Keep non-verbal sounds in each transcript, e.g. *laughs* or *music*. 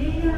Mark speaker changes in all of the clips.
Speaker 1: Yeah.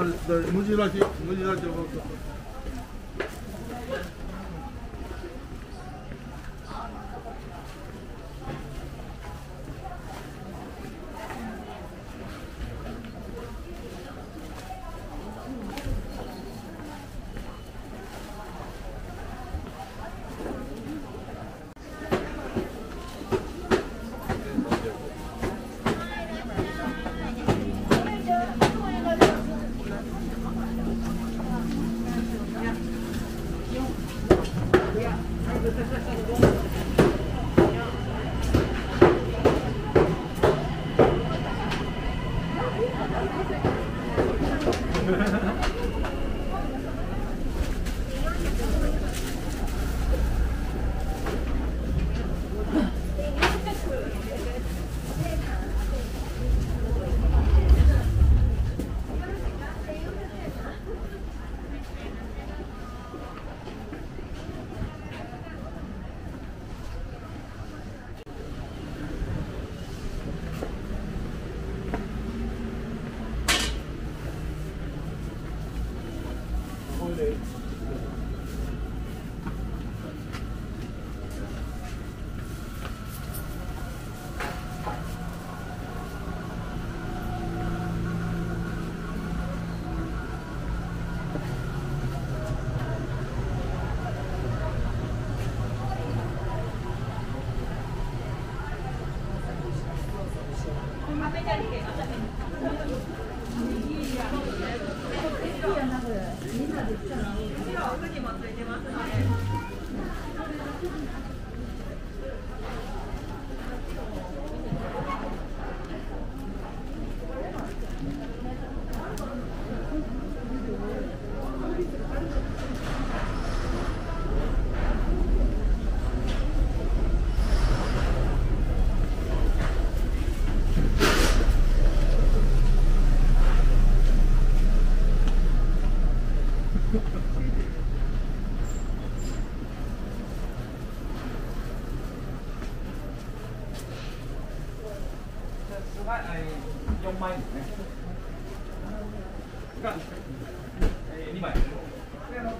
Speaker 1: 無地立ち無地れてますので。トが、えー、4枚ですね。が、えー、2あの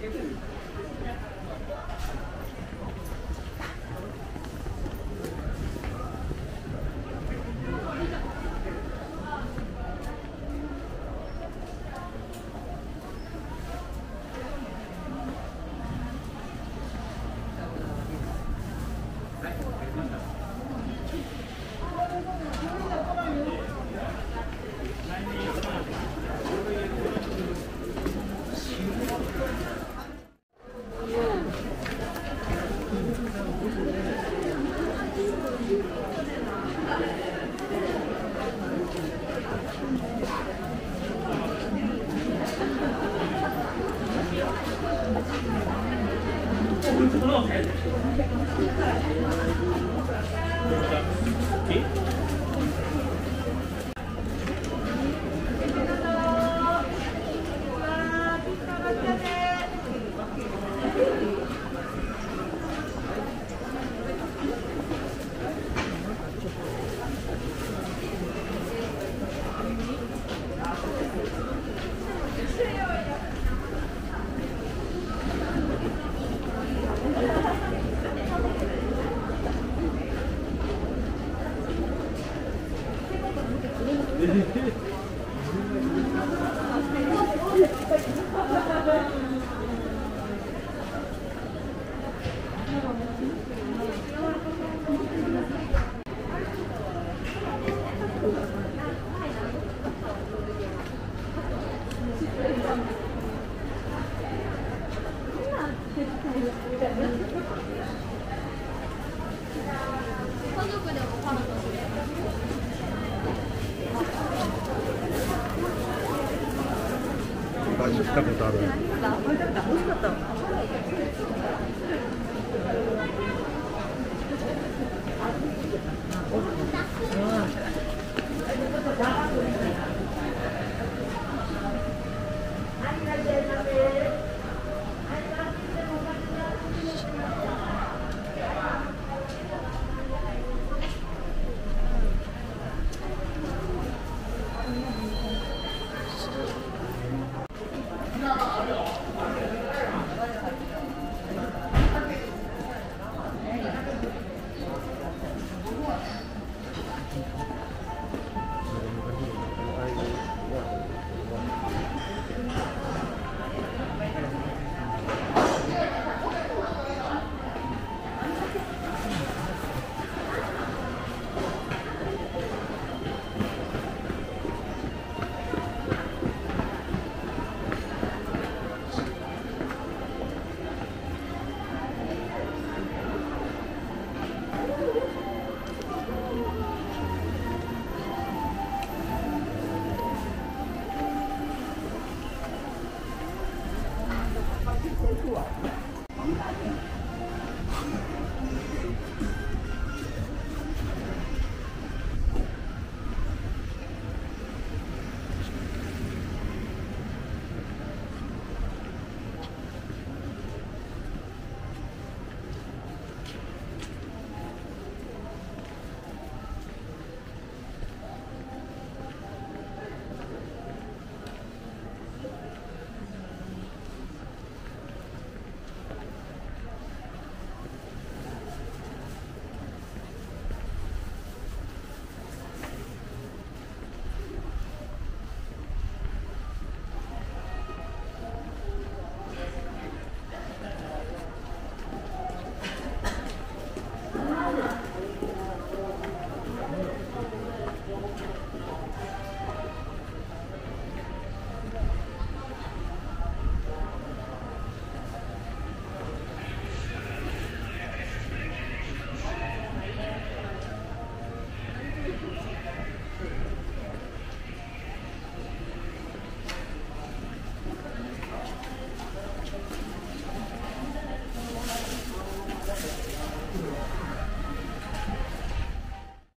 Speaker 1: Okay. yeah *laughs* 感じ来たことある。